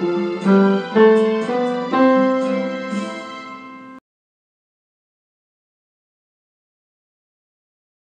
Música